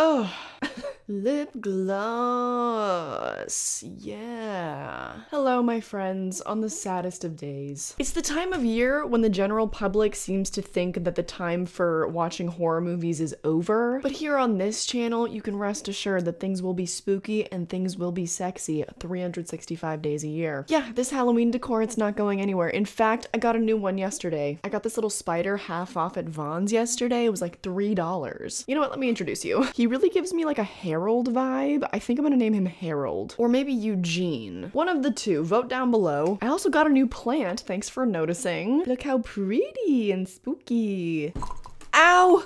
Oh, lip gloss. Yeah. Hello, my friends, on the saddest of days. It's the time of year when the general public seems to think that the time for watching horror movies is over. But here on this channel, you can rest assured that things will be spooky and things will be sexy 365 days a year. Yeah, this Halloween decor, it's not going anywhere. In fact, I got a new one yesterday. I got this little spider half off at Vaughn's yesterday. It was like $3. You know what? Let me introduce you. He really gives me like a Harold vibe. I think I'm gonna name him Harold. Or maybe Eugene. One of the two. Vote down below. I also got a new plant. Thanks for noticing. Look how pretty and spooky. Ow!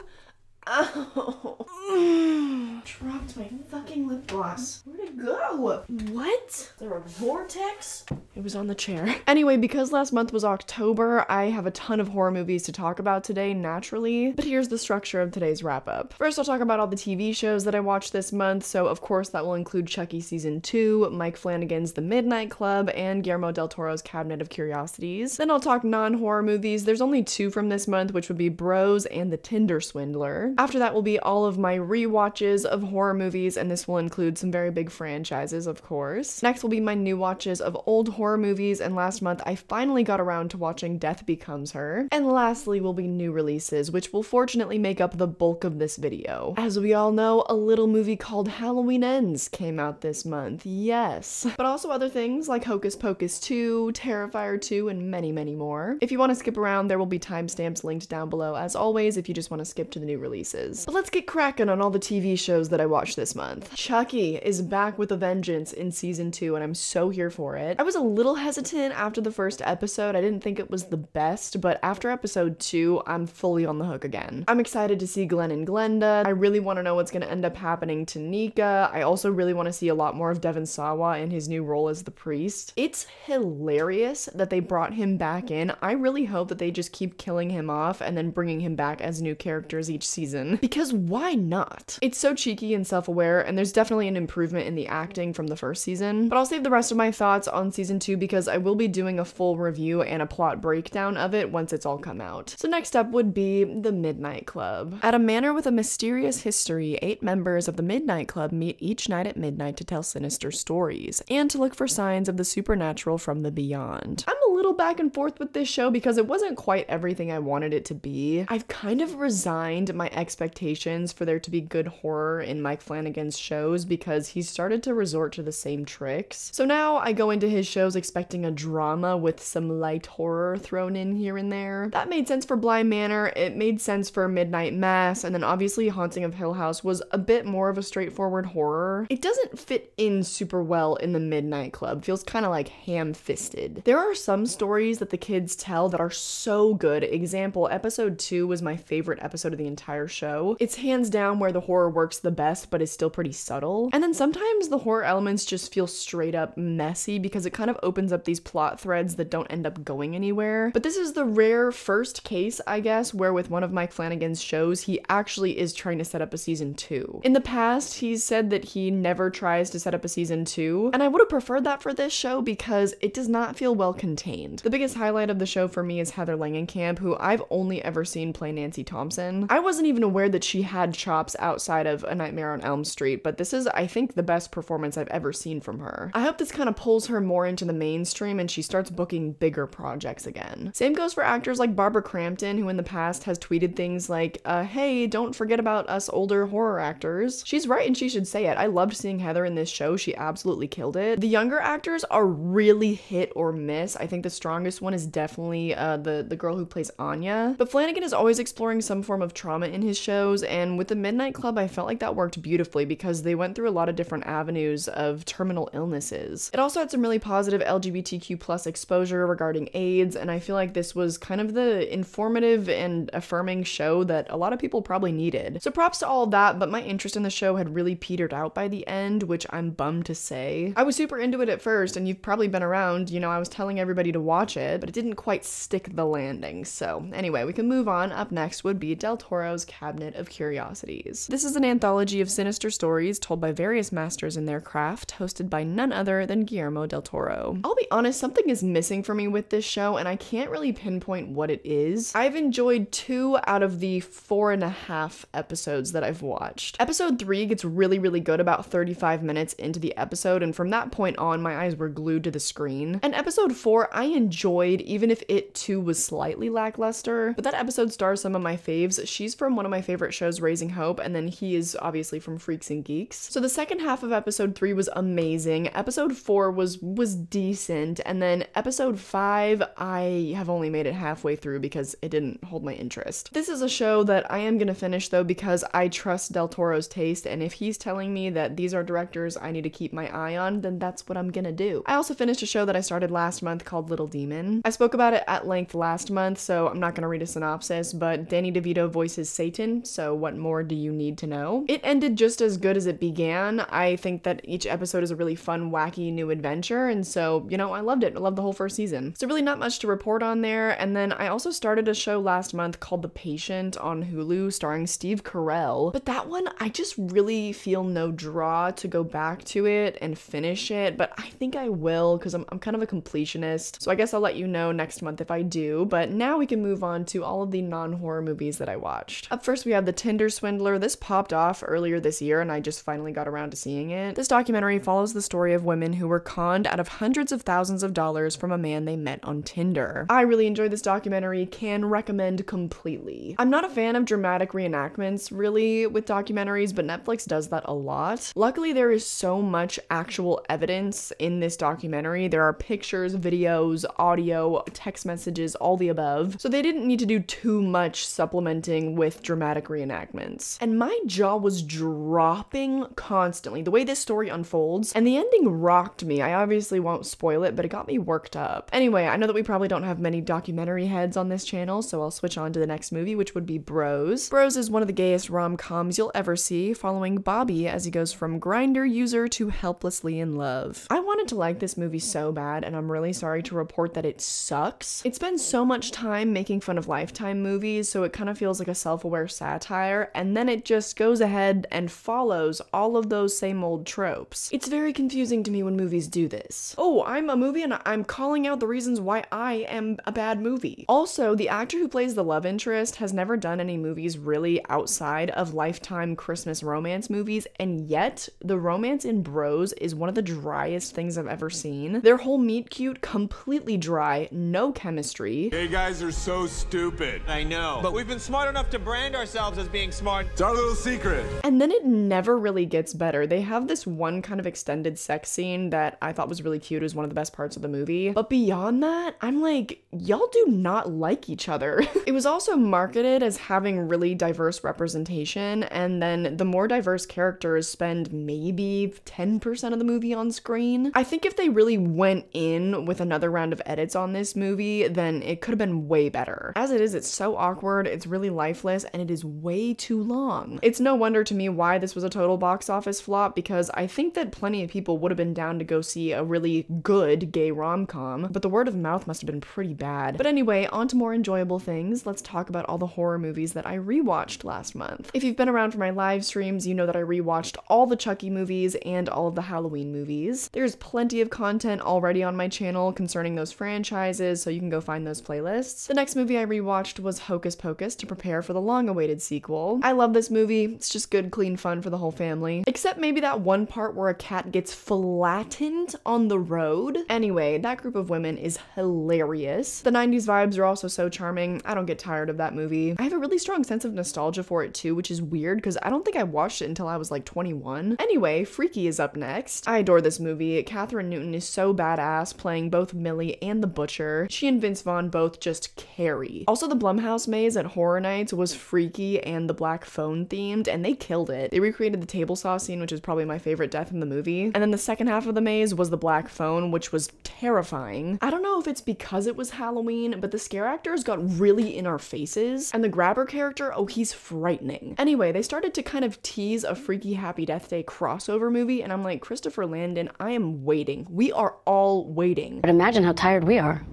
Ow. Oh. Dropped my fucking lip gloss. Where'd it go? What? Is there a vortex? It was on the chair. Anyway, because last month was October, I have a ton of horror movies to talk about today, naturally. But here's the structure of today's wrap up. First, I'll talk about all the TV shows that I watched this month. So, of course, that will include Chucky Season 2, Mike Flanagan's The Midnight Club, and Guillermo del Toro's Cabinet of Curiosities. Then I'll talk non horror movies. There's only two from this month, which would be Bros and The Tinder Swindler. Mm-hmm. After that will be all of my re-watches of horror movies, and this will include some very big franchises, of course. Next will be my new watches of old horror movies, and last month I finally got around to watching Death Becomes Her. And lastly will be new releases, which will fortunately make up the bulk of this video. As we all know, a little movie called Halloween Ends came out this month, yes. But also other things like Hocus Pocus 2, Terrifier 2, and many, many more. If you want to skip around, there will be timestamps linked down below as always if you just want to skip to the new releases. But let's get cracking on all the TV shows that I watched this month. Chucky is back with a vengeance in season 2 and I'm so here for it. I was a little hesitant after the first episode. I didn't think it was the best, but after episode 2, I'm fully on the hook again. I'm excited to see Glenn and Glenda. I really want to know what's going to end up happening to Nica. I also really want to see a lot more of Devon Sawa in his new role as the priest. It's hilarious that they brought him back in. I really hope that they just keep killing him off and then bringing him back as new characters each season. Because why not? It's so cheeky and self aware, and there's definitely an improvement in the acting from the first season. But I'll save the rest of my thoughts on season 2 because I will be doing a full review and a plot breakdown of it once it's all come out. So next up would be The Midnight Club. At a manor with a mysterious history, eight members of the Midnight Club meet each night at midnight to tell sinister stories and to look for signs of the supernatural from the beyond. I'm a little back and forth with this show because it wasn't quite everything I wanted it to be. I've kind of resigned my expectations for there to be good horror in Mike Flanagan's shows because he started to resort to the same tricks. So now I go into his shows expecting a drama with some light horror thrown in here and there. That made sense for Bly Manor, it made sense for Midnight Mass, and then obviously Haunting of Hill House was a bit more of a straightforward horror. It doesn't fit in super well in the Midnight Club, feels kind of like ham fisted. There are some stories that the kids tell that are so good. Example, episode 2 was my favorite episode of the entire show. It's hands down where the horror works the best, but is still pretty subtle. And then sometimes the horror elements just feel straight up messy because it kind of opens up these plot threads that don't end up going anywhere. But this is the rare first case, I guess, where with one of Mike Flanagan's shows, he actually is trying to set up a season 2. In the past, he's said that he never tries to set up a season 2, and I would have preferred that for this show because it does not feel well contained. The biggest highlight of the show for me is Heather Langenkamp, who I've only ever seen play Nancy Thompson. I wasn't even aware that she had chops outside of A Nightmare on Elm Street, but this is, I think, the best performance I've ever seen from her. I hope this kind of pulls her more into the mainstream and she starts booking bigger projects again. Same goes for actors like Barbara Crampton, who in the past has tweeted things like, uh, hey, don't forget about us older horror actors. She's right and she should say it. I loved seeing Heather in this show. She absolutely killed it. The younger actors are really hit or miss. I think the strongest one is definitely uh, the, the girl who plays Anya. But Flanagan is always exploring some form of trauma in his shows, and with the Midnight Club, I felt like that worked beautifully because they went through a lot of different avenues of terminal illnesses. It also had some really positive LGBTQ plus exposure regarding AIDS, and I feel like this was kind of the informative and affirming show that a lot of people probably needed. So props to all that, but my interest in the show had really petered out by the end, which I'm bummed to say. I was super into it at first, and you've probably been around, you know, I was telling everybody to watch it, but it didn't quite stick the landing. So, anyway, we can move on. Up next would be Del Toro's Cabinet of Curiosities. This is an anthology of sinister stories told by various masters in their craft, hosted by none other than Guillermo del Toro. I'll be honest, something is missing for me with this show, and I can't really pinpoint what it is. I've enjoyed two out of the four and a half episodes that I've watched. Episode three gets really, really good about 35 minutes into the episode, and from that point on, my eyes were glued to the screen. And episode four, I enjoyed, even if it too was slightly lackluster. But that episode stars some of my faves. She's from one of my favorite shows, Raising Hope, and then he is obviously from Freaks and Geeks. So the second half of episode three was amazing. Episode four was was decent, and then episode five, I have only made it halfway through because it didn't hold my interest. This is a show that I am gonna finish though because I trust Del Toro's taste, and if he's telling me that these are directors I need to keep my eye on, then that's what I'm gonna do. I also finished a show that I started last month called Little Demon. I spoke about it at length last month, so I'm not gonna read a synopsis, but Danny DeVito voices Satan, so what more do you need to know? It ended just as good as it began. I think that each episode is a really fun, wacky new adventure, and so, you know, I loved it. I loved the whole first season. So really not much to report on there, and then I also started a show last month called The Patient on Hulu, starring Steve Carell, but that one, I just really feel no draw to go back to it and finish it, but I think I will because I'm, I'm kind of a completionist. So I guess I'll let you know next month if I do. But now we can move on to all of the non horror movies that I watched. First, we have The Tinder Swindler. This popped off earlier this year, and I just finally got around to seeing it. This documentary follows the story of women who were conned out of hundreds of thousands of dollars from a man they met on Tinder. I really enjoyed this documentary, can recommend completely. I'm not a fan of dramatic reenactments, really, with documentaries, but Netflix does that a lot. Luckily, there is so much actual evidence in this documentary. There are pictures, videos, audio, text messages, all the above. So they didn't need to do too much supplementing with dramatic reenactments. And my jaw was dropping constantly the way this story unfolds, and the ending rocked me. I obviously won't spoil it, but it got me worked up. Anyway, I know that we probably don't have many documentary heads on this channel, so I'll switch on to the next movie, which would be Bros. Bros is one of the gayest rom coms you'll ever see, following Bobby as he goes from Grindr user to helplessly in love. I wanted to like this movie so bad, and I'm really sorry to report that it sucks. It spends so much time making fun of Lifetime movies, so it kind of feels like a self aware satire, and then it just goes ahead and follows all of those same old tropes. It's very confusing to me when movies do this. Oh, I'm a movie and I'm calling out the reasons why I am a bad movie. Also, the actor who plays the love interest has never done any movies really outside of Lifetime Christmas romance movies, and yet the romance in Bros is one of the driest things I've ever seen. Their whole meet cute, completely dry, no chemistry. Gay guys are so stupid. I know. But we've been smart enough to brand ourselves as being smart. It's our little secret. And then it never really gets better. They have this one kind of extended sex scene that I thought was really cute. It was one of the best parts of the movie. But beyond that, I'm like, y'all do not like each other. it was also marketed as having really diverse representation, and then the more diverse characters spend maybe 10% of the movie on screen. I think if they really went in with another round of edits on this movie, then it could have been way better. As it is, it's so awkward, it's really lifeless, and it is way too long. It's no wonder to me why this was a total box office flop because I think that plenty of people would have been down to go see a really good gay rom com, but the word of mouth must have been pretty bad. But anyway, on to more enjoyable things. Let's talk about all the horror movies that I rewatched last month. If you've been around for my live streams, you know that I rewatched all the Chucky movies and all of the Halloween movies. There's plenty of content already on my channel concerning those franchises, so you can go find those playlists. The next movie I rewatched was Hocus Pocus to prepare for the long awaited sequel. I love this movie, it's just good, clean fun for the whole family. Except maybe that one part where a cat gets flattened on the road. Anyway, that group of women is hilarious. The 90s vibes are also so charming. I don't get tired of that movie. I have a really strong sense of nostalgia for it too, which is weird because I don't think I watched it until I was like 21. Anyway, Freaky is up next. I adore this movie. Kathryn Newton is so badass playing both Millie and the Butcher. She and Vince Vaughn both just carry. Also, the Blumhouse maze at Horror Nights was freaky and the black phone themed, and they killed it. They recreated the table saw scene, which is probably my favorite death in the movie. And then the second half of the maze was the black phone, which was terrifying. I don't know if it's because it was Halloween, but the scare actors got really in our faces, and the grabber character, oh, he's frightening. Anyway, they started to kind of tease a Freaky Happy Death Day crossover movie, and I'm like, Christopher Landon, I am waiting. We are all waiting. But imagine how tired we are.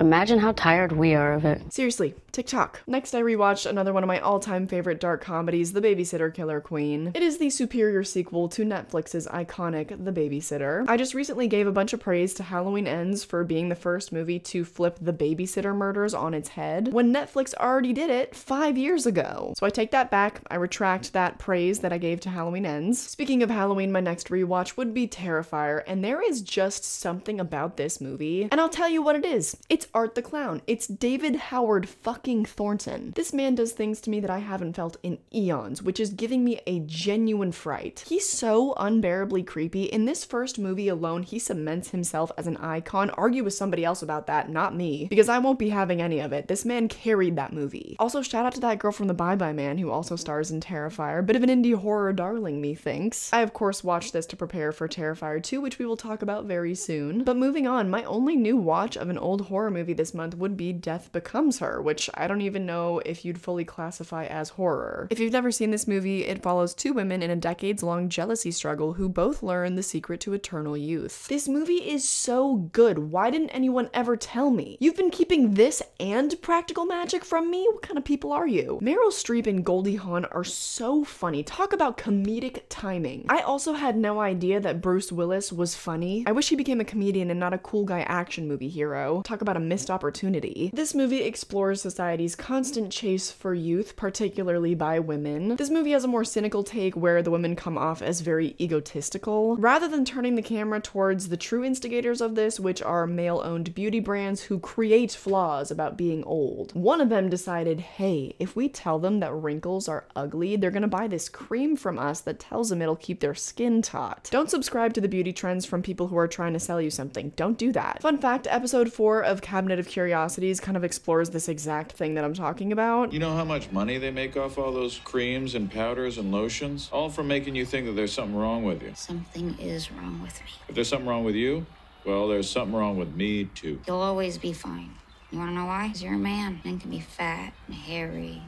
Imagine how tired we are of it. Seriously, TikTok. Next, I rewatched another one of my all time favorite dark comedies, The Babysitter Killer Queen. It is the superior sequel to Netflix's iconic The Babysitter. I just recently gave a bunch of praise to Halloween Ends for being the first movie to flip the babysitter murders on its head, when Netflix already did it five years ago. So I take that back, I retract that praise that I gave to Halloween Ends. Speaking of Halloween, my next rewatch would be Terrifier, and there is just something about this movie. And I'll tell you what it is it's Art the Clown. It's David Howard fucking Thornton. This man does things to me that I haven't felt in eons, which is giving me a genuine fright. He's so unbearably creepy. In this first movie alone, he cements himself as an icon. Argue with somebody else about that, not me, because I won't be having any of it. This man carried that movie. Also, shout out to that girl from The Bye Bye Man who also stars in Terrifier. Bit of an indie horror darling, methinks. I, of course, watched this to prepare for Terrifier 2, which we will talk about very soon. But moving on, my only new watch of an old horror movie this month would be Death Becomes Her, which I don't even know if you'd fully classify as horror. If you've never seen this movie, it follows two women in a decades long jealousy struggle who both learn the secret to eternal youth. This movie is so good. Why didn't anyone ever tell me? You've been keeping this and practical magic from me? What kind of people are you? Meryl Streep and Goldie Hawn are so funny. Talk about comedic timing. I also had no idea that Bruce Willis was funny. I wish he became a comedian and not a cool guy action movie hero. Talk about a missed opportunity. This movie explores society's constant chase for youth, particularly by women. This movie has a more cynical take where the women come off as very egotistical. Rather than turning the camera towards the true instigators of this, which are male owned beauty brands who create flaws about being old, one of them decided hey, if we tell them that wrinkles are ugly, they're gonna buy this cream from us that tells them it'll keep their skin taut. Don't subscribe to the beauty trends from people who are trying to sell you something. Don't do that. Fun fact episode 4 of Cabinet of Curiosities kind of explores this exact thing that I'm talking about. You know how much money they make off all those creams and powders and lotions? All from making you think that there's something wrong with you. Something is wrong with me. If there's something wrong with you, well, there's something wrong with me too. You'll always be fine. You wanna know why? Because you're a man. Men can be fat and hairy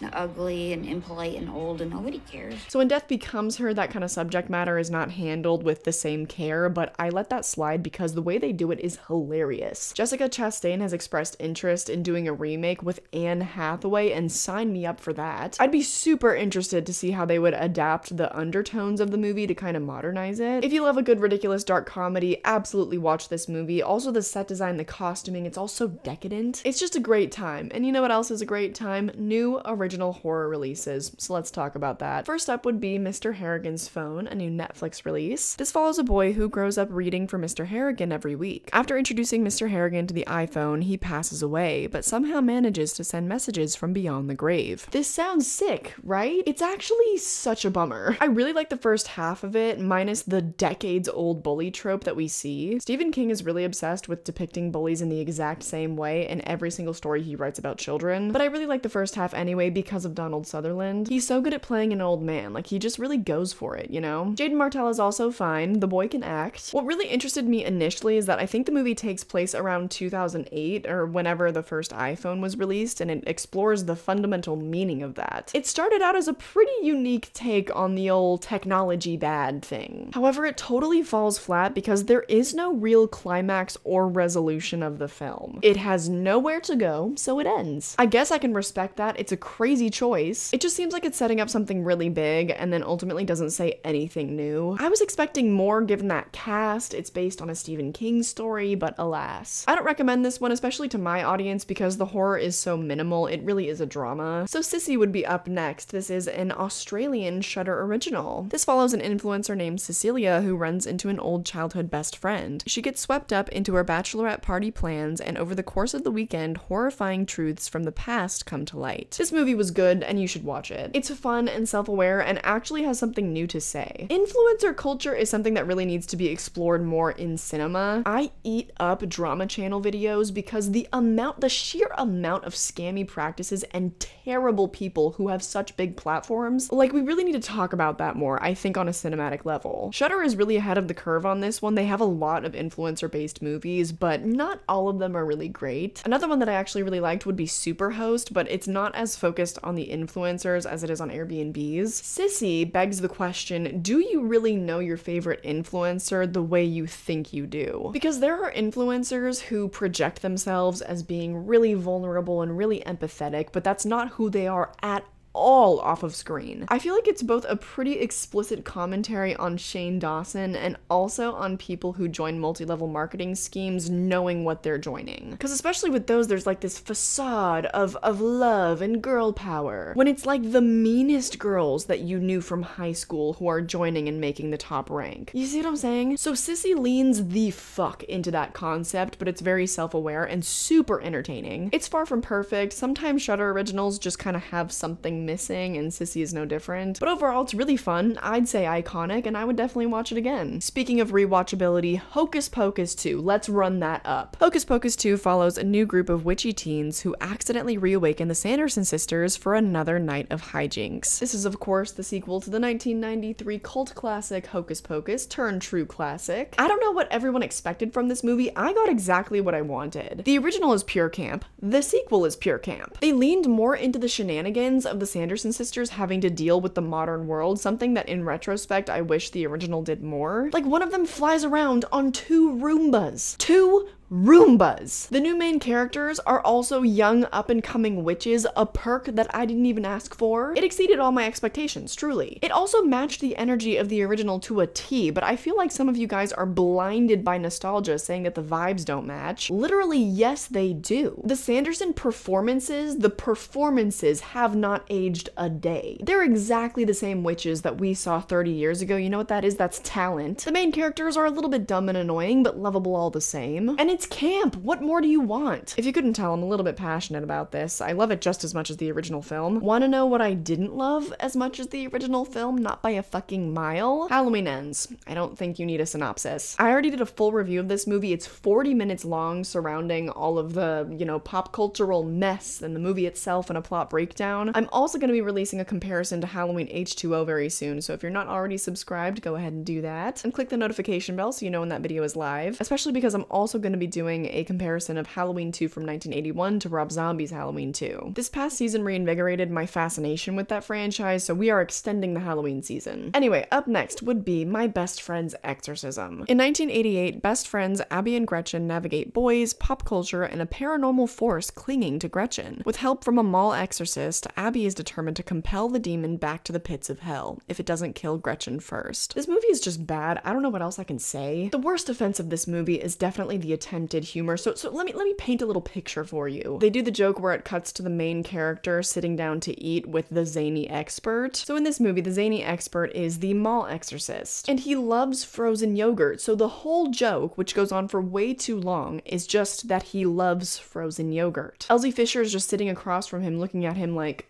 and ugly and impolite and old and nobody cares. So when Death Becomes Her, that kind of subject matter is not handled with the same care, but I let that slide because the way they do it is hilarious. Jessica Chastain has expressed interest in doing a remake with Anne Hathaway and sign me up for that. I'd be super interested to see how they would adapt the undertones of the movie to kind of modernize it. If you love a good ridiculous dark comedy, absolutely watch this movie. Also the set design, the costuming, it's all so decadent. It's just a great time. And you know what else is a great time? New original horror releases, so let's talk about that. First up would be Mr. Harrigan's Phone, a new Netflix release. This follows a boy who grows up reading for Mr. Harrigan every week. After introducing Mr. Harrigan to the iPhone, he passes away, but somehow manages to send messages from beyond the grave. This sounds sick, right? It's actually such a bummer. I really like the first half of it, minus the decades old bully trope that we see. Stephen King is really obsessed with depicting bullies in the exact same way in every single story he writes about children, but I really like the first half anyway because of Donald Sutherland. He's so good at playing an old man, like he just really goes for it, you know? Jaeden Martell is also fine, the boy can act. What really interested me initially is that I think the movie takes place around 2008 or whenever the first iPhone was released and it explores the fundamental meaning of that. It started out as a pretty unique take on the old technology bad thing. However, it totally falls flat because there is no real climax or resolution of the film. It has nowhere to go, so it ends. I guess I can respect that. It's a crazy choice. It just seems like it's setting up something really big and then ultimately doesn't say anything new. I was expecting more given that cast. It's based on a Stephen King story, but alas. I don't recommend this one, especially to my audience, because the horror is so minimal. It really is a drama. So Sissy would be up next. This is an Australian Shudder original. This follows an influencer named Cecilia who runs into an old childhood best friend. She gets swept up into her bachelorette party plans, and over the course of the weekend, horrifying truths from the past come to light. This movie was good, and you should watch it. It's fun and self aware and actually has something new to say. Influencer culture is something that really needs to be explored more in cinema. I eat up drama channel videos because the amount, the sheer amount of scammy practices and terrible people who have such big platforms, like, we really need to talk about that more, I think, on a cinematic level. Shudder is really ahead of the curve on this one. They have a lot of influencer based movies, but not all of them are really great. Another one that I actually really liked would be Superhost, but it's not as focused focused on the influencers as it is on Airbnbs. Sissy begs the question do you really know your favorite influencer the way you think you do? Because there are influencers who project themselves as being really vulnerable and really empathetic, but that's not who they are at all off of screen. I feel like it's both a pretty explicit commentary on Shane Dawson and also on people who join multi level marketing schemes knowing what they're joining. Because especially with those, there's like this facade of, of love and girl power when it's like the meanest girls that you knew from high school who are joining and making the top rank. You see what I'm saying? So Sissy leans the fuck into that concept, but it's very self aware and super entertaining. It's far from perfect. Sometimes Shudder originals just kind of have something missing, and Sissy is no different. But overall, it's really fun. I'd say iconic, and I would definitely watch it again. Speaking of rewatchability, Hocus Pocus 2. Let's run that up. Hocus Pocus 2 follows a new group of witchy teens who accidentally reawaken the Sanderson sisters for another night of hijinks. This is, of course, the sequel to the 1993 cult classic Hocus Pocus, turned true classic. I don't know what everyone expected from this movie. I got exactly what I wanted. The original is pure camp. The sequel is pure camp. They leaned more into the shenanigans of the Sanderson sisters having to deal with the modern world, something that in retrospect I wish the original did more. Like one of them flies around on two Roombas. Two Roombas. The new main characters are also young up and coming witches, a perk that I didn't even ask for. It exceeded all my expectations, truly. It also matched the energy of the original to a T, but I feel like some of you guys are blinded by nostalgia saying that the vibes don't match. Literally, yes, they do. The Sanderson performances, the performances have not aged a day. They're exactly the same witches that we saw 30 years ago. You know what that is? That's talent. The main characters are a little bit dumb and annoying, but lovable all the same. And it's camp. What more do you want? If you couldn't tell, I'm a little bit passionate about this. I love it just as much as the original film. Want to know what I didn't love as much as the original film? Not by a fucking mile. Halloween Ends. I don't think you need a synopsis. I already did a full review of this movie. It's 40 minutes long, surrounding all of the, you know, pop cultural mess and the movie itself and a plot breakdown. I'm also going to be releasing a comparison to Halloween H2O very soon, so if you're not already subscribed, go ahead and do that. And click the notification bell so you know when that video is live, especially because I'm also going to be doing a comparison of Halloween 2 from 1981 to Rob Zombie's Halloween 2. This past season reinvigorated my fascination with that franchise, so we are extending the Halloween season. Anyway, up next would be My Best Friend's Exorcism. In 1988, best friends Abby and Gretchen navigate boys, pop culture, and a paranormal force clinging to Gretchen. With help from a mall exorcist, Abby is determined to compel the demon back to the pits of hell if it doesn't kill Gretchen first. This movie is just bad. I don't know what else I can say. The worst offense of this movie is definitely the attempted humor. So so let me let me paint a little picture for you. They do the joke where it cuts to the main character sitting down to eat with the zany expert. So in this movie, the zany expert is the mall exorcist, and he loves frozen yogurt. So the whole joke, which goes on for way too long, is just that he loves frozen yogurt. Elsie Fisher is just sitting across from him looking at him like,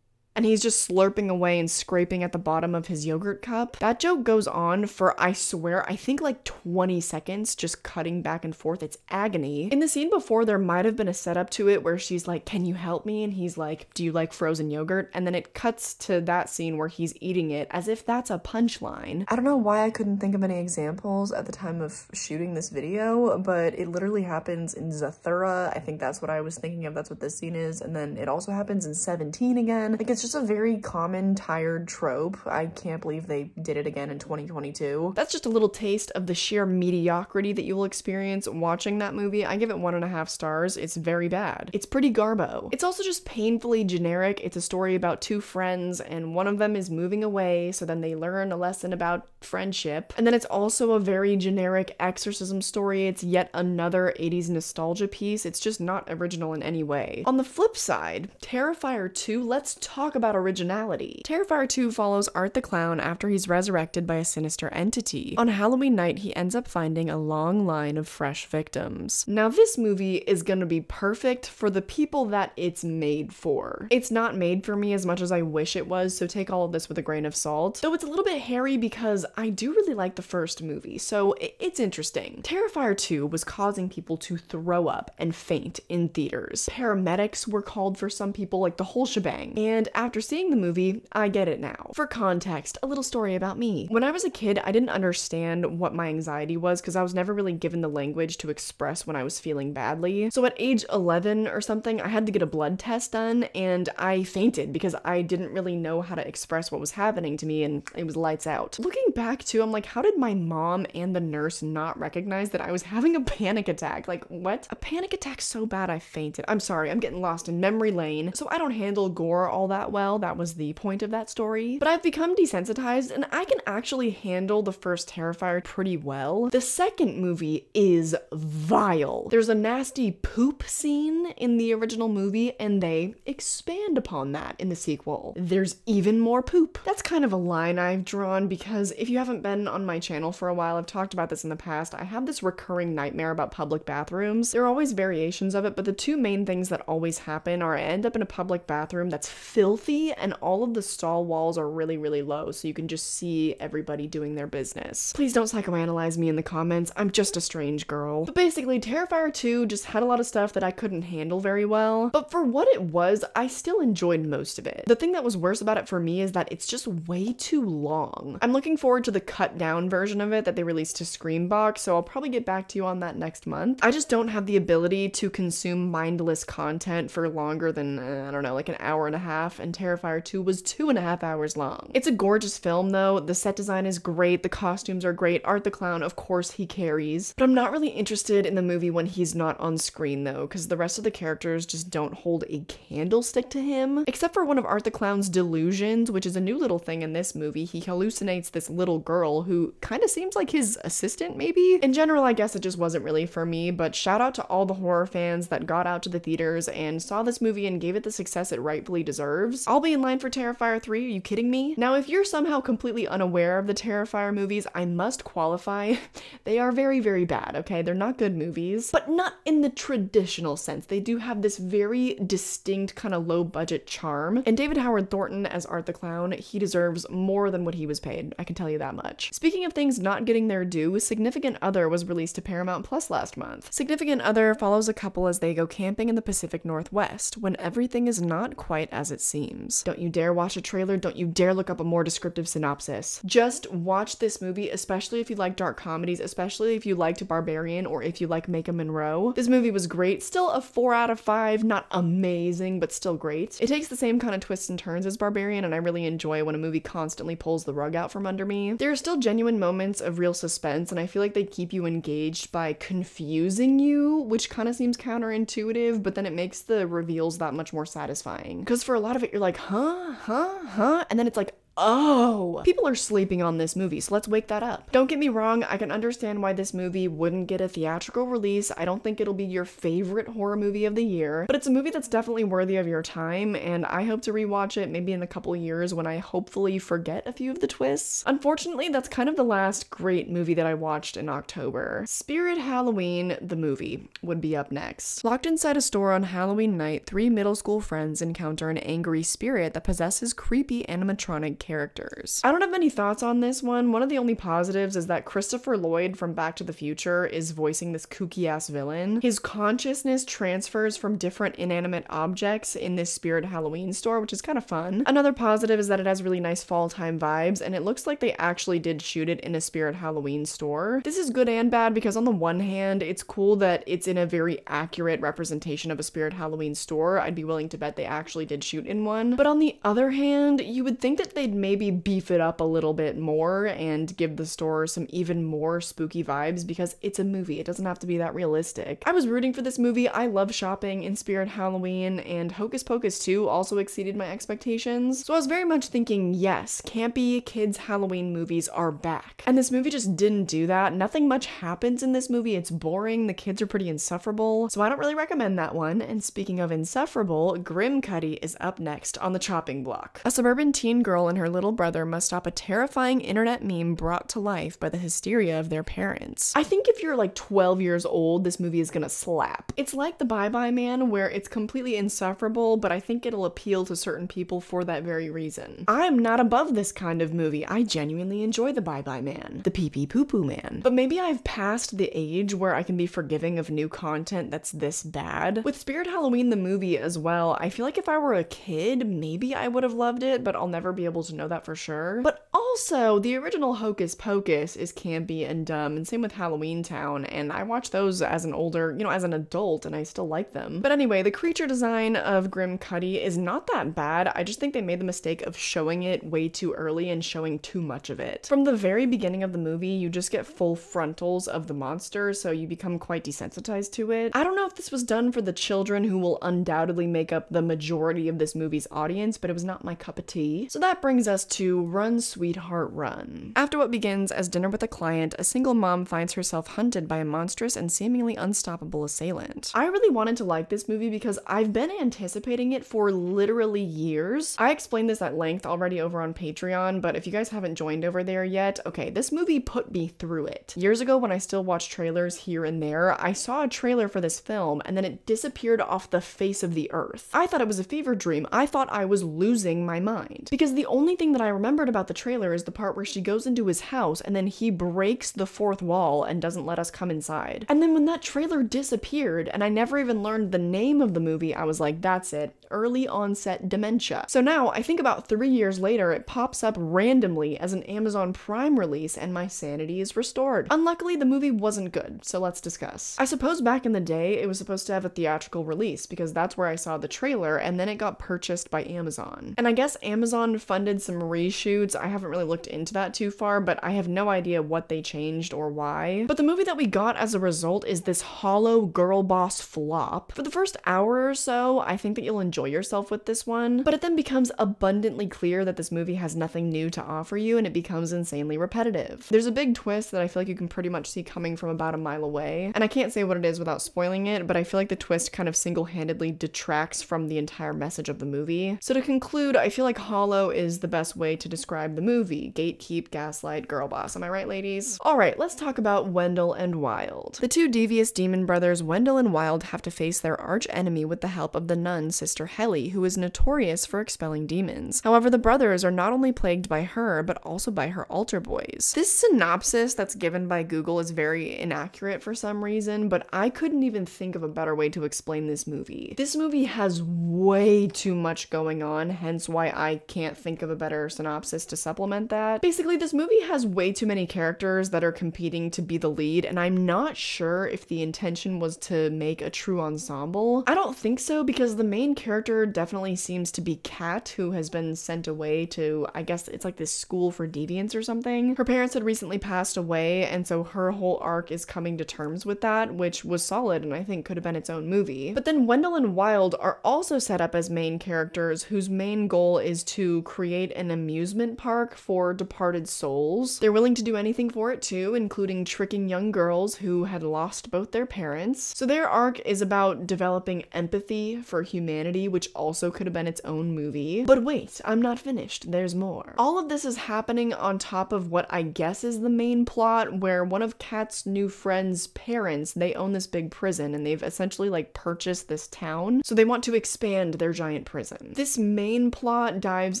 and he's just slurping away and scraping at the bottom of his yogurt cup. That joke goes on for, I swear, I think like 20 seconds, just cutting back and forth. It's agony. In the scene before, there might have been a setup to it where she's like, Can you help me? And he's like, Do you like frozen yogurt? And then it cuts to that scene where he's eating it as if that's a punchline. I don't know why I couldn't think of any examples at the time of shooting this video, but it literally happens in Zathura. I think that's what I was thinking of. That's what this scene is. And then it also happens in 17 again. Like, it's just a very common, tired trope. I can't believe they did it again in 2022. That's just a little taste of the sheer mediocrity that you will experience watching that movie. I give it one and a half stars. It's very bad. It's pretty garbo. It's also just painfully generic. It's a story about two friends, and one of them is moving away, so then they learn a lesson about friendship. And then it's also a very generic exorcism story. It's yet another 80s nostalgia piece. It's just not original in any way. On the flip side, Terrifier 2, let's talk about originality. Terrifier 2 follows Art the Clown after he's resurrected by a sinister entity. On Halloween night, he ends up finding a long line of fresh victims. Now, this movie is gonna be perfect for the people that it's made for. It's not made for me as much as I wish it was, so take all of this with a grain of salt. Though it's a little bit hairy because I do really like the first movie, so it's interesting. Terrifier 2 was causing people to throw up and faint in theaters. Paramedics were called for some people, like the whole shebang. And after seeing the movie, I get it now. For context, a little story about me. When I was a kid, I didn't understand what my anxiety was because I was never really given the language to express when I was feeling badly. So at age 11 or something, I had to get a blood test done and I fainted because I didn't really know how to express what was happening to me and it was lights out. Looking back too, I'm like, how did my mom and the nurse not recognize that I was having a panic attack? Like, what? A panic attack so bad I fainted. I'm sorry, I'm getting lost in memory lane. So I don't handle gore all that well. That was the point of that story. But I've become desensitized and I can actually handle the first Terrifier pretty well. The second movie is vile. There's a nasty poop scene in the original movie and they expand upon that in the sequel. There's even more poop. That's kind of a line I've drawn because if you haven't been on my channel for a while, I've talked about this in the past. I have this recurring nightmare about public bathrooms. There are always variations of it, but the two main things that always happen are I end up in a public bathroom that's filthy and all of the stall walls are really, really low, so you can just see everybody doing their business. Please don't psychoanalyze me in the comments. I'm just a strange girl. But basically, Terrifier 2 just had a lot of stuff that I couldn't handle very well. But for what it was, I still enjoyed most of it. The thing that was worse about it for me is that it's just way too long. I'm looking forward to the cut down version of it that they released to Screambox, so I'll probably get back to you on that next month. I just don't have the ability to consume mindless content for longer than, uh, I don't know, like an hour and a half, and Terrifier 2 was two and a half hours long. It's a gorgeous film though, the set design is great, the costumes are great, Art the Clown, of course, he carries. But I'm not really interested in the movie when he's not on screen though, because the rest of the characters just don't hold a candlestick to him. Except for one of Art the Clown's delusions, which is a new little thing in this movie. He hallucinates this little girl who kind of seems like his assistant, maybe? In general, I guess it just wasn't really for me, but shout out to all the horror fans that got out to the theaters and saw this movie and gave it the success it rightfully deserves. I'll be in line for Terrifier 3, are you kidding me? Now, if you're somehow completely unaware of the Terrifier movies, I must qualify. they are very, very bad, okay? They're not good movies, but not in the traditional sense. They do have this very distinct kind of low budget charm. And David Howard Thornton as Art the Clown, he deserves more than what he was paid. I can tell you that much. Speaking of things not getting their due, Significant Other was released to Paramount Plus last month. Significant Other follows a couple as they go camping in the Pacific Northwest when everything is not quite as it seems. Don't you dare watch a trailer, don't you dare look up a more descriptive synopsis. Just watch this movie, especially if you like dark comedies, especially if you liked Barbarian or if you like Maika Monroe. This movie was great. Still a 4 out of 5, not amazing, but still great. It takes the same kind of twists and turns as Barbarian, and I really enjoy when a movie constantly pulls the rug out from under me. There are still genuine moments of real suspense, and I feel like they keep you engaged by confusing you, which kind of seems counterintuitive, but then it makes the reveals that much more satisfying. Because for a lot of it, you're like, huh, huh, huh, and then it's like, Oh, people are sleeping on this movie, so let's wake that up. Don't get me wrong, I can understand why this movie wouldn't get a theatrical release. I don't think it'll be your favorite horror movie of the year, but it's a movie that's definitely worthy of your time, and I hope to rewatch it maybe in a couple years when I hopefully forget a few of the twists. Unfortunately, that's kind of the last great movie that I watched in October. Spirit Halloween, the movie, would be up next. Locked inside a store on Halloween night, three middle school friends encounter an angry spirit that possesses creepy animatronic characters. I don't have many thoughts on this one. One of the only positives is that Christopher Lloyd from Back to the Future is voicing this kooky ass villain. His consciousness transfers from different inanimate objects in this Spirit Halloween store, which is kind of fun. Another positive is that it has really nice fall time vibes, and it looks like they actually did shoot it in a Spirit Halloween store. This is good and bad because, on the one hand, it's cool that it's in a very accurate representation of a Spirit Halloween store. I'd be willing to bet they actually did shoot in one. But on the other hand, you would think that maybe beef it up a little bit more and give the store some even more spooky vibes because it's a movie. It doesn't have to be that realistic. I was rooting for this movie. I love shopping in Spirit Halloween, and Hocus Pocus 2 also exceeded my expectations. So I was very much thinking, yes, campy kids' Halloween movies are back. And this movie just didn't do that. Nothing much happens in this movie. It's boring. The kids are pretty insufferable. So I don't really recommend that one. And speaking of insufferable, Grimcutty is up next on the chopping block. A suburban teen girl and her little brother must stop a terrifying internet meme brought to life by the hysteria of their parents. I think if you're like 12 years old, this movie is gonna slap. It's like The Bye Bye Man, where it's completely insufferable, but I think it'll appeal to certain people for that very reason. I'm not above this kind of movie. I genuinely enjoy The Bye Bye Man, The Pee Pee Poo Poo Man. But maybe I've passed the age where I can be forgiving of new content that's this bad. With Spirit Halloween, the movie as well, I feel like if I were a kid, maybe I would have loved it, but I'll never be able to know that for sure. But also, the original Hocus Pocus is campy and dumb, and same with Halloween Town, and I watched those as an older, you know, as an adult, and I still like them. But anyway, the creature design of Grimcutty is not that bad. I just think they made the mistake of showing it way too early and showing too much of it. From the very beginning of the movie, you just get full frontals of the monster, so you become quite desensitized to it. I don't know if this was done for the children who will undoubtedly make up the majority of this movie's audience, but it was not my cup of tea. So that brings us to Run Sweetheart Run. After what begins as dinner with a client, a single mom finds herself hunted by a monstrous and seemingly unstoppable assailant. I really wanted to like this movie because I've been anticipating it for literally years. I explained this at length already over on Patreon, but if you guys haven't joined over there yet, okay, this movie put me through it. Years ago, when I still watched trailers here and there, I saw a trailer for this film and then it disappeared off the face of the earth. I thought it was a fever dream. I thought I was losing my mind. Because the only thing that I remembered about the trailer is the part where she goes into his house and then he breaks the fourth wall and doesn't let us come inside. And then when that trailer disappeared and I never even learned the name of the movie, I was like, that's it. Early onset dementia. So now I think about three years later, it pops up randomly as an Amazon Prime release and my sanity is restored. Unluckily, the movie wasn't good, so let's discuss. I suppose back in the day, it was supposed to have a theatrical release because that's where I saw the trailer and then it got purchased by Amazon. And I guess Amazon funded some reshoots. I haven't really looked into that too far, but I have no idea what they changed or why. But the movie that we got as a result is this hollow girl boss flop. For the first hour or so, I think that you'll enjoy yourself with this one, but it then becomes abundantly clear that this movie has nothing new to offer you and it becomes insanely repetitive. There's a big twist that I feel like you can pretty much see coming from about a mile away, and I can't say what it is without spoiling it, but I feel like the twist kind of single handedly detracts from the entire message of the movie. So to conclude, I feel like Hollow is the best way to describe the movie gatekeep, gaslight, girl boss. Am I right, ladies? Alright, let's talk about Wendell and Wild. The two devious demon brothers, Wendell and Wild, have to face their arch enemy with the help of the nun, Sister Helley, who is notorious for expelling demons. However, the brothers are not only plagued by her, but also by her altar boys. This synopsis that's given by Google is very inaccurate for some reason, but I couldn't even think of a better way to explain this movie. This movie has way too much going on, hence why I can't think of a better synopsis to supplement that. Basically, this movie has way too many characters that are competing to be the lead, and I'm not sure if the intention was to make a true ensemble. I don't think so because the main character definitely seems to be Kat, who has been sent away to, I guess it's like this school for deviants or something. Her parents had recently passed away, and so her whole arc is coming to terms with that, which was solid and I think could have been its own movie. But then Wendell and Wild are also set up as main characters whose main goal is to create an amusement park for departed souls. They're willing to do anything for it too, including tricking young girls who had lost both their parents. So their arc is about developing empathy for humanity, which also could have been its own movie. But wait, I'm not finished. There's more. All of this is happening on top of what I guess is the main plot, where one of Kat's new friend's parents, they own this big prison and they've essentially like purchased this town. So they want to expand their giant prison. This main plot dives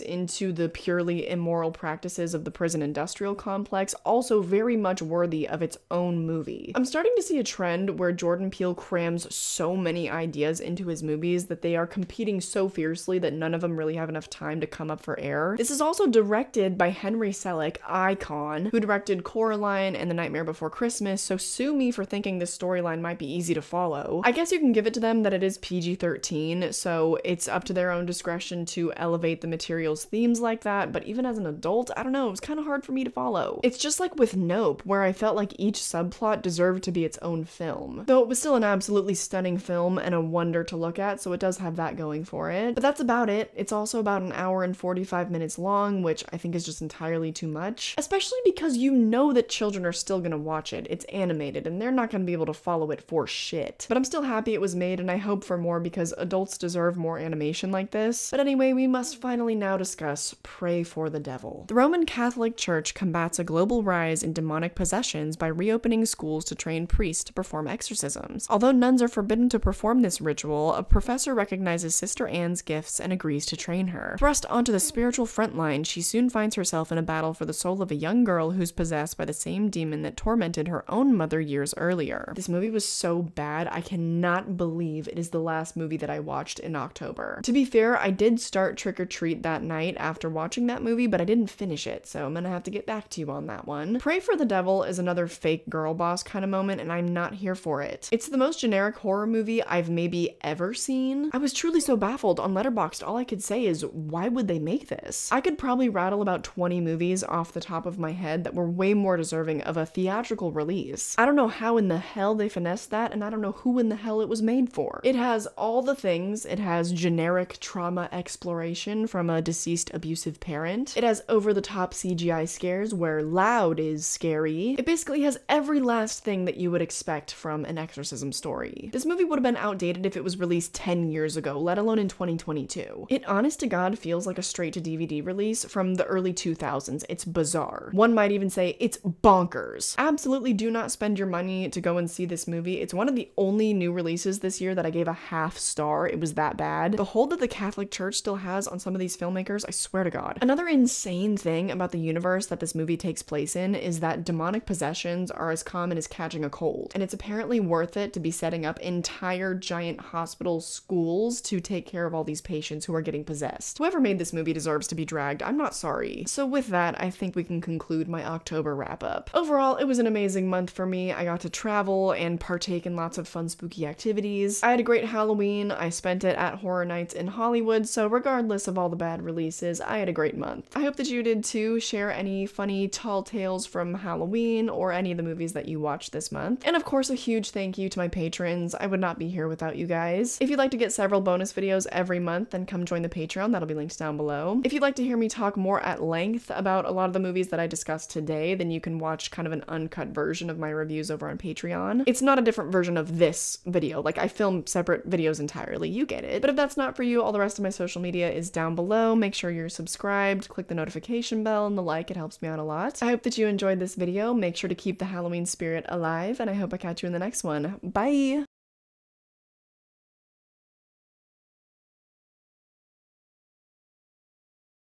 into the purely immoral practices of the prison industrial complex, also very much worthy of its own movie. I'm starting to see a trend where Jordan Peele crams so many ideas into his movies that they are competing so fiercely that none of them really have enough time to come up for air. This is also directed by Henry Selick, icon, who directed Coraline and The Nightmare Before Christmas, so sue me for thinking this storyline might be easy to follow. I guess you can give it to them that it is PG 13, so it's up to their own discretion to elevate the material's themes like that, but even as an adult, I don't know, it was kind of hard for me to follow. It's just like with Nope, where I felt like each subplot deserved to be its own film. Though it was still an absolutely stunning film and a wonder to look at, so it does have that going for it. But that's about it. It's also about an hour and 45 minutes long, which I think is just entirely too much. Especially because you know that children are still gonna watch it. It's animated and they're not gonna be able to follow it for shit. But I'm still happy it was made and I hope for more because adults deserve more animation like this. But anyway, we must finally now discuss Prey for the Devil. The Roman Catholic Church combats a global rise in demonic possessions by reopening schools to train priests to perform exorcisms. Although nuns are forbidden to perform this ritual, a professor recognizes Sister Anne's gifts and agrees to train her. Thrust onto the spiritual front line, she soon finds herself in a battle for the soul of a young girl who's possessed by the same demon that tormented her own mother years earlier. This movie was so bad, I cannot believe it is the last movie that I watched in October. To be fair, I did start Trick or Treat that night after watching that movie, but I didn't finish it, so I'm gonna have to get back to you on that one. Prey for the Devil is another fake girl boss kind of moment, and I'm not here for it. It's the most generic horror movie I've maybe ever seen. I was truly so baffled on Letterboxd. All I could say is, why would they make this? I could probably rattle about 20 movies off the top of my head that were way more deserving of a theatrical release. I don't know how in the hell they finessed that, and I don't know who in the hell it was made for. It has all the things. It has generic trauma exploration from a deceased abusive parent. It has over the top CGI scares where loud is scary. It basically has every last thing that you would expect from an exorcism story. This movie would have been outdated if it was released 10 years ago, let alone in 2022. It honest to God feels like a straight to DVD release from the early 2000s. It's bizarre. One might even say it's bonkers. Absolutely do not spend your money to go and see this movie. It's one of the only new releases this year that I gave a half star. It was that bad. The hold that the Catholic Church still has on some of these filmmakers, I swear to God. Another insane thing about the universe that this movie takes place in is that demonic possessions are as common as catching a cold. And it's apparently worth it to be setting up entire giant hospital schools to take care of all these patients who are getting possessed. Whoever made this movie deserves to be dragged. I'm not sorry. So with that, I think we can conclude my October wrap up. Overall, it was an amazing month for me. I got to travel and partake in lots of fun spooky activities. I had a great Halloween. I spent it at Horror Nights in Hollywood, so regardless of all the bad releases, I had a great month. I hope that you did too. Share any funny tall tales from Halloween or any of the movies that you watched this month. And of course, a huge thank you to my patrons. I would not be here without you guys. If you'd like to get several bonus videos every month, then come join the Patreon. That'll be linked down below. If you'd like to hear me talk more at length about a lot of the movies that I discussed today, then you can watch kind of an uncut version of my reviews over on Patreon. It's not a different version of this video. Like I film separate videos entirely. You get it. But if that's not for you, all the rest of my social media is down below. Make sure you're subscribed, click the notification bell and the like. It helps me out a lot. I hope that you enjoyed this video. Make sure to keep the Halloween spirit alive and I hope I catch you in the next one. Bye!